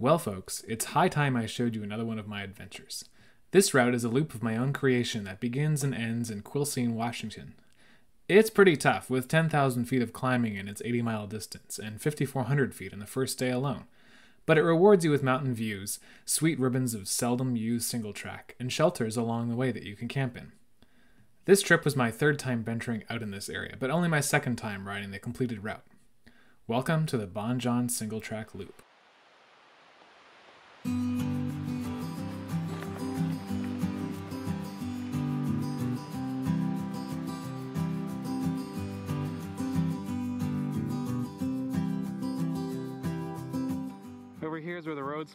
Well, folks, it's high time I showed you another one of my adventures. This route is a loop of my own creation that begins and ends in Quilcene, Washington. It's pretty tough, with 10,000 feet of climbing in its 80 mile distance and 5,400 feet in the first day alone. But it rewards you with mountain views, sweet ribbons of seldom used single track, and shelters along the way that you can camp in. This trip was my third time venturing out in this area, but only my second time riding the completed route. Welcome to the Bon Jon single track loop.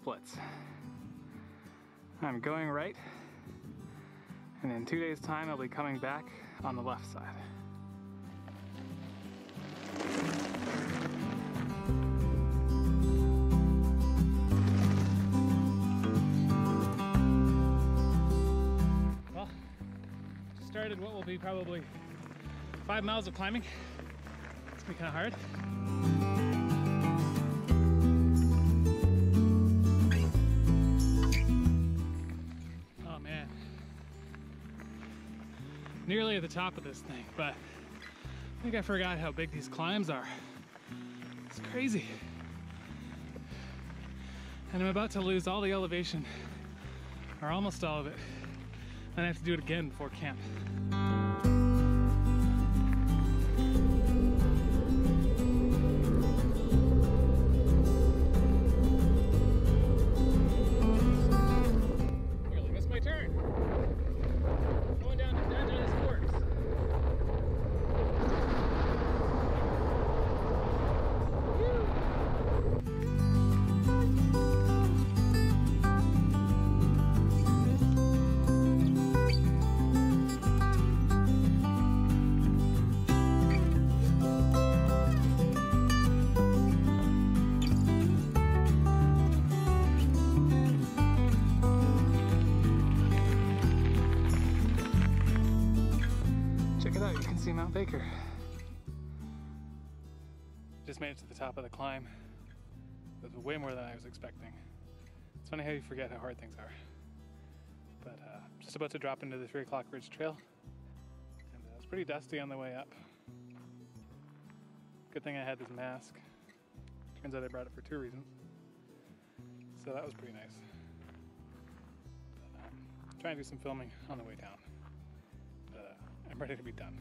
Splits. I'm going right, and in two days' time, I'll be coming back on the left side. Well, started what will be probably five miles of climbing. It's gonna be kind of hard. Nearly at the top of this thing, but I think I forgot how big these climbs are. It's crazy. And I'm about to lose all the elevation, or almost all of it. Then I have to do it again before camp. See Mount Baker. Just made it to the top of the climb. It was way more than I was expecting. It's funny how you forget how hard things are. But uh, just about to drop into the 3 o'clock ridge trail. And uh, it was pretty dusty on the way up. Good thing I had this mask. Turns out I brought it for two reasons. So that was pretty nice. But, um, trying to do some filming on the way down. Ready to be done.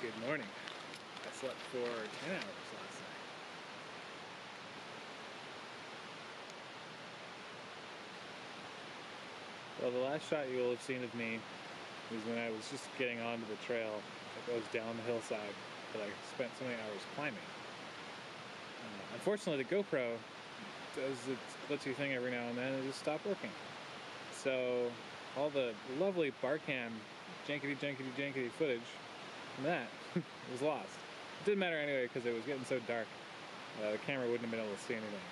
Good morning. I slept for 10 hours last night. Well, the last shot you will have seen of me was when I was just getting onto the trail that goes down the hillside that I spent so many hours climbing. Uh, unfortunately, the GoPro does its glitchy thing every now and then and it just stopped working. So all the lovely Barcam jankety jankety jankety footage from that was lost. It didn't matter anyway because it was getting so dark. Uh, the camera wouldn't have been able to see anything.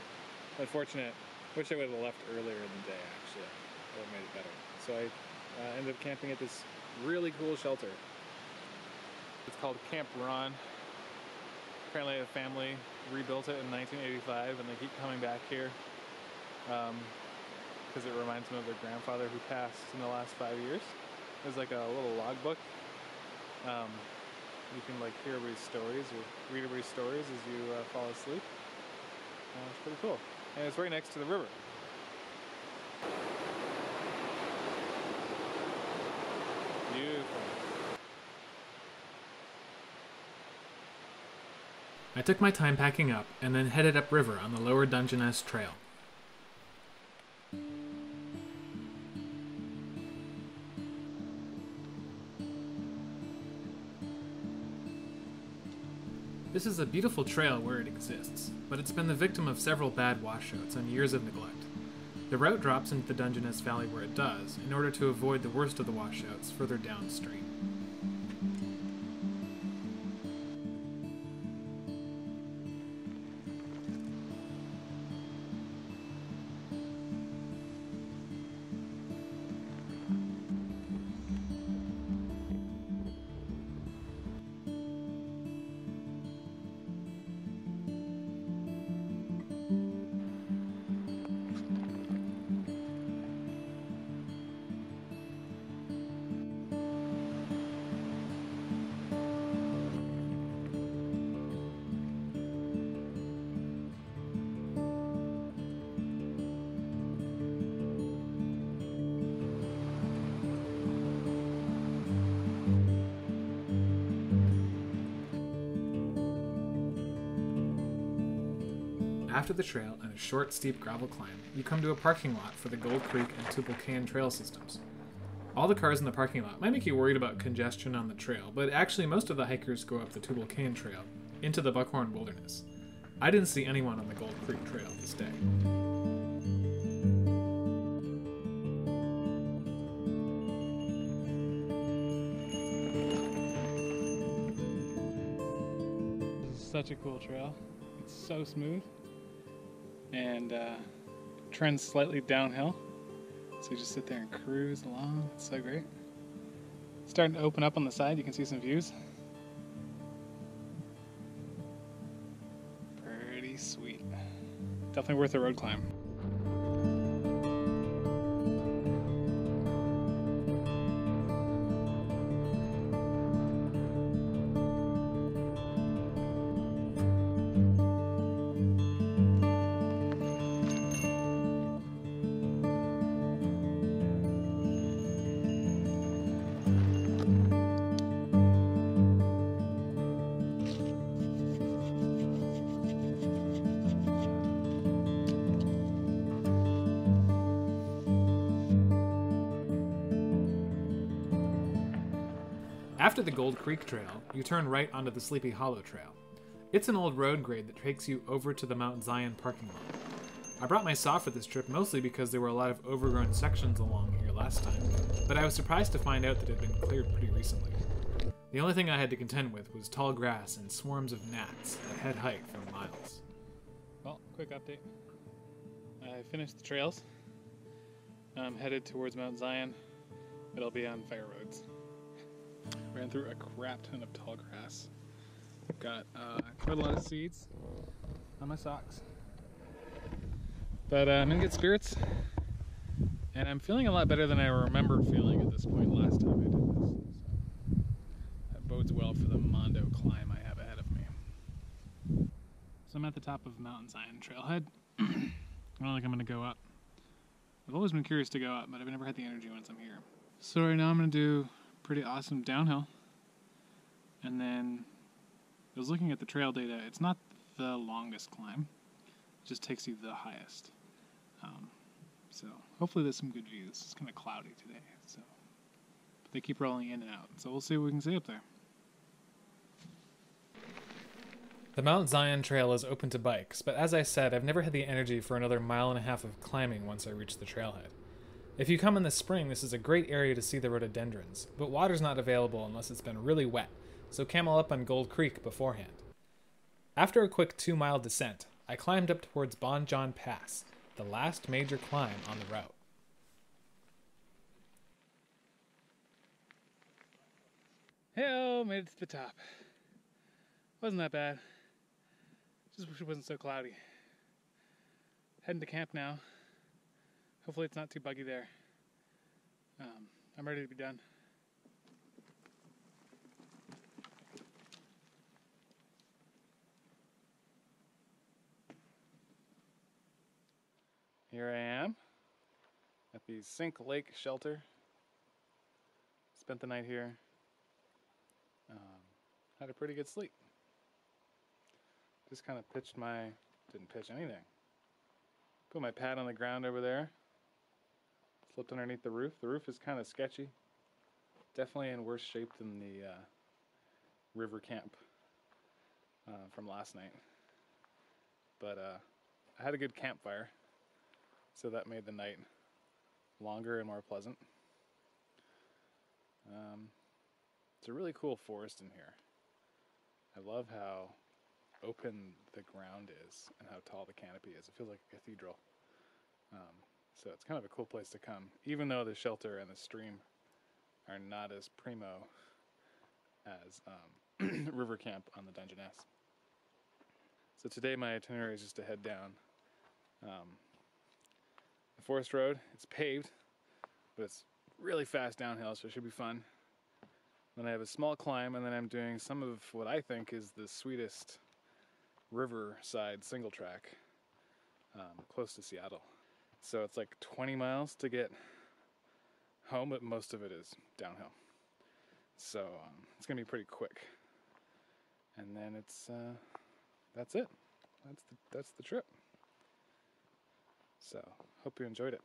Unfortunate. Wish I would have left earlier in the day actually. Would made it better. So I uh, ended up camping at this really cool shelter. It's called Camp Ron. Apparently a family rebuilt it in 1985 and they keep coming back here because it reminds them of their grandfather who passed in the last five years. There's like a little logbook. Um, you can like hear everybody's stories or read everybody's stories as you uh, fall asleep. Uh, it's pretty cool. And it's right next to the river. Beautiful. I took my time packing up and then headed upriver on the lower Dungeness Trail. This is a beautiful trail where it exists, but it's been the victim of several bad washouts and years of neglect. The route drops into the Dungeness Valley where it does, in order to avoid the worst of the washouts further downstream. After the trail and a short, steep gravel climb, you come to a parking lot for the Gold Creek and Tubal Cain trail systems. All the cars in the parking lot might make you worried about congestion on the trail, but actually, most of the hikers go up the Tubal Cain Trail into the Buckhorn Wilderness. I didn't see anyone on the Gold Creek Trail this day. This is such a cool trail. It's so smooth and uh, trends slightly downhill. So you just sit there and cruise along. It's so great. Starting to open up on the side. You can see some views. Pretty sweet. Definitely worth a road climb. After the Gold Creek Trail, you turn right onto the Sleepy Hollow Trail. It's an old road grade that takes you over to the Mount Zion parking lot. I brought my saw for this trip mostly because there were a lot of overgrown sections along here last time, but I was surprised to find out that it had been cleared pretty recently. The only thing I had to contend with was tall grass and swarms of gnats at head height for miles. Well, quick update. I finished the trails. I'm headed towards Mount Zion, but I'll be on fire roads. Ran through a crap ton of tall grass. Got uh, quite a lot of seeds on my socks. But uh, I'm in good spirits, and I'm feeling a lot better than I remember feeling at this point last time I did this. So that bodes well for the Mondo climb I have ahead of me. So I'm at the top of Mountain Zion Trailhead. I don't think I'm gonna go up. I've always been curious to go up, but I've never had the energy once I'm here. So right now I'm gonna do pretty awesome downhill. And then I was looking at the trail data. It's not the longest climb. It just takes you the highest. Um, so hopefully there's some good views. It's kind of cloudy today, so but they keep rolling in and out. So we'll see what we can see up there. The Mount Zion Trail is open to bikes, but as I said, I've never had the energy for another mile and a half of climbing once I reach the trailhead. If you come in the spring, this is a great area to see the rhododendrons, but water's not available unless it's been really wet, so camel up on Gold Creek beforehand. After a quick two mile descent, I climbed up towards Bon Jon Pass, the last major climb on the route. Hey, made it to the top. Wasn't that bad. Just wish it wasn't so cloudy. Heading to camp now. Hopefully it's not too buggy there. Um, I'm ready to be done. Here I am at the Sink Lake Shelter. Spent the night here. Um, had a pretty good sleep. Just kind of pitched my, didn't pitch anything. Put my pad on the ground over there. Slipped underneath the roof. The roof is kind of sketchy. Definitely in worse shape than the uh, river camp uh, from last night. But uh, I had a good campfire, so that made the night longer and more pleasant. Um, it's a really cool forest in here. I love how open the ground is and how tall the canopy is. It feels like a cathedral. Um, so it's kind of a cool place to come, even though the shelter and the stream are not as primo as um, River Camp on the Dungeness. So today my itinerary is just to head down um, the forest road. It's paved, but it's really fast downhill, so it should be fun. Then I have a small climb, and then I'm doing some of what I think is the sweetest riverside single track um, close to Seattle. So it's like 20 miles to get home, but most of it is downhill. So um, it's gonna be pretty quick. And then it's uh, that's it. That's the that's the trip. So hope you enjoyed it.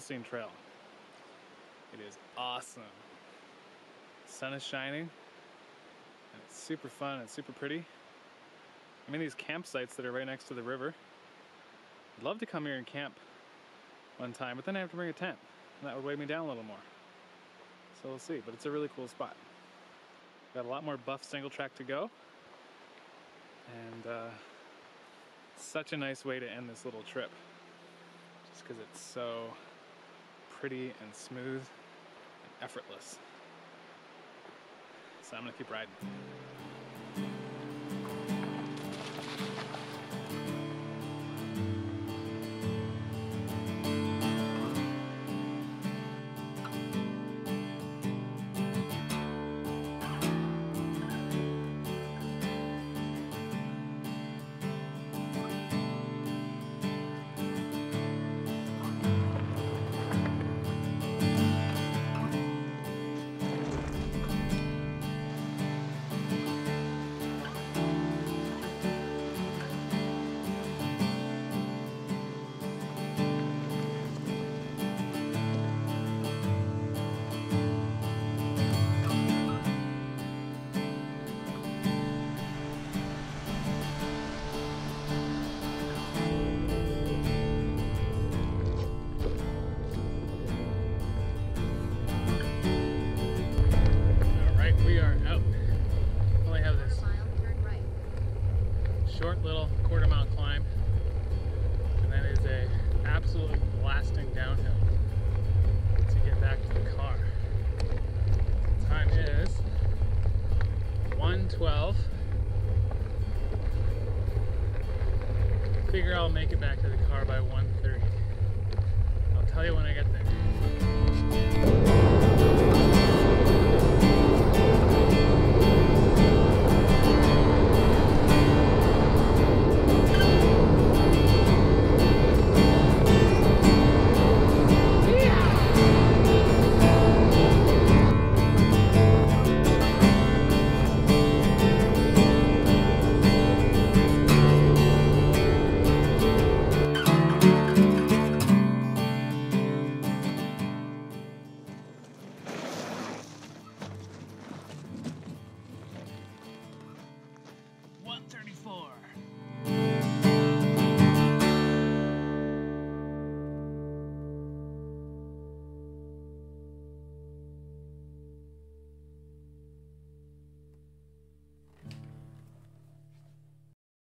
Quilcene Trail. It is awesome. Sun is shining. And it's super fun and super pretty. I'm in these campsites that are right next to the river. I'd love to come here and camp one time, but then I have to bring a tent, and that would weigh me down a little more. So we'll see, but it's a really cool spot. Got a lot more buff single track to go. And uh, such a nice way to end this little trip. Just because it's so pretty and smooth and effortless. So I'm gonna keep riding. When I get